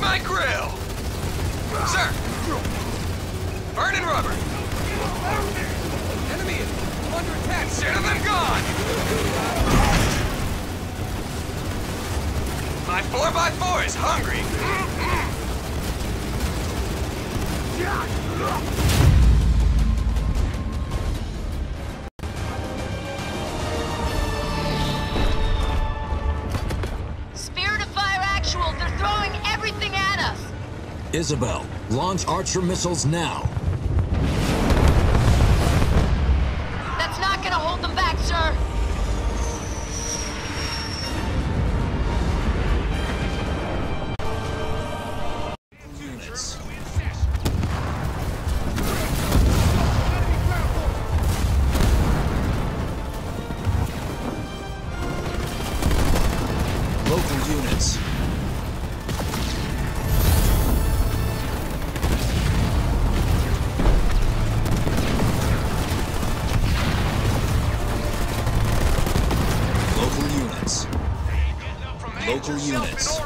my grill! Sir! Burning rubber! Enemy is under attack! Consider them gone! My 4x4 is hungry! Isabel, launch Archer missiles now. That's not gonna hold them back, sir! Units. Local units. Local units.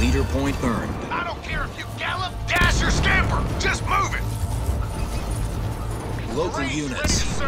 Leader point earned. I don't care if you gallop, dash, or scamper! Just move it! Local Marines units.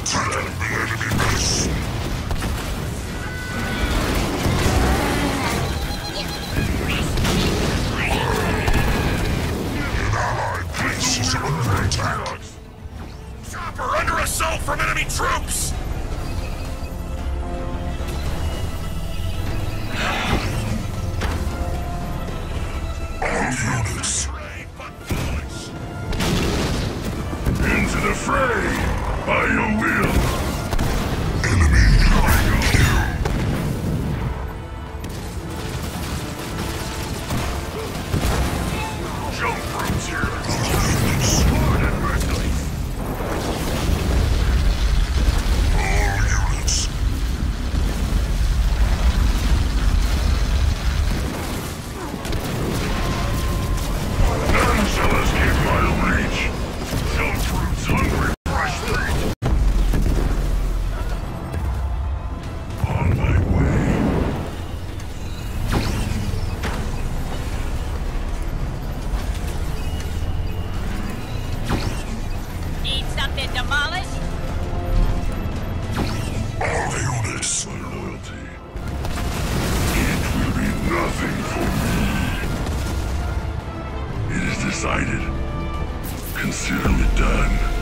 Attacking the enemy base. An allied base is under attack. Chopper under assault from enemy troops! Units. Into the fray, by your will. Consider it done.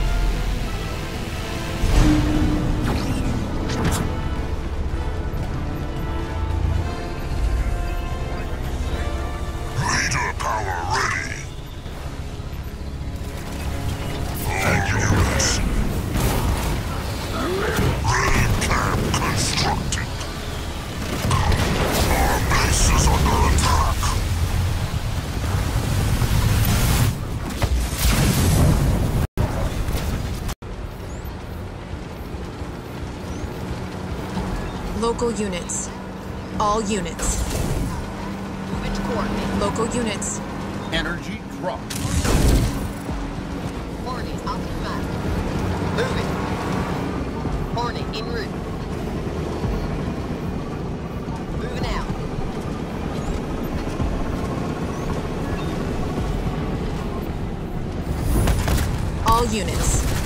Local units. All units. Moving to coordinate. Local units. Energy drop. Hornet, on the map. Moving. Hornet, en route. Moving out. All units.